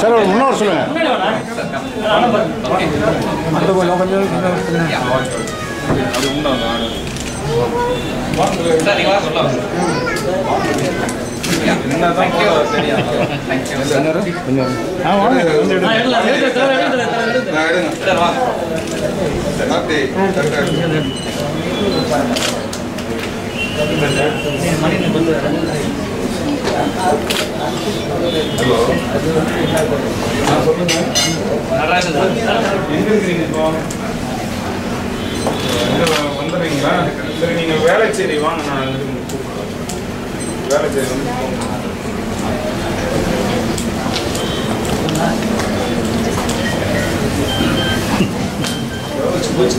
Sir ஒரு முன்னோர் சொல்லுங்க மணி வந்து வந்துடுறீங்களா சரி நீங்கள் வேலைச்சேரி வாங்க நான் கூப்பிடுறேன் வேலை வந்து போச்சு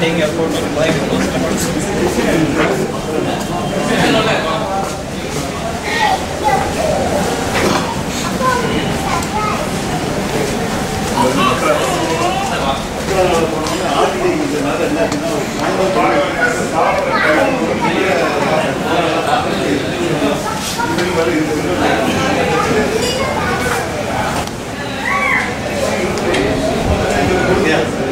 standing airport in Mumbai for most Yeah.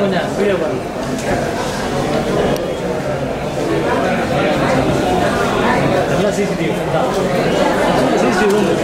கொஞ்சம் கொஞ்சம் வீடியோ பாருங்க நல்லா சிசிடிவி சிசிடிவி